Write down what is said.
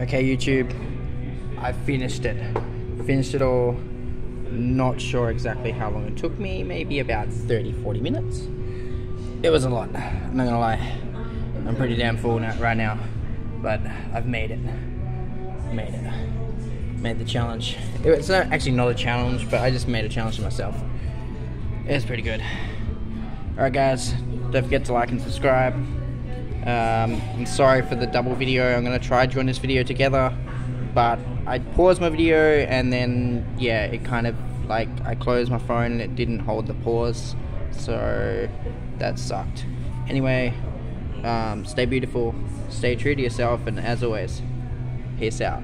Okay, YouTube, I finished it. Finished it all. Not sure exactly how long it took me, maybe about 30 40 minutes. It was a lot, I'm not gonna lie. I'm pretty damn full now, right now, but I've made it. Made it. Made the challenge. It's not actually not a challenge, but I just made a challenge to myself. It's pretty good. Alright, guys, don't forget to like and subscribe. Um, I'm sorry for the double video. I'm gonna try join this video together, but I paused my video and then yeah, it kind of like I closed my phone and it didn't hold the pause, so that sucked. Anyway, um, stay beautiful, stay true to yourself, and as always, peace out.